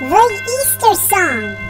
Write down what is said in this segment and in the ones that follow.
The Easter Song.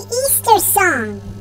Easter song.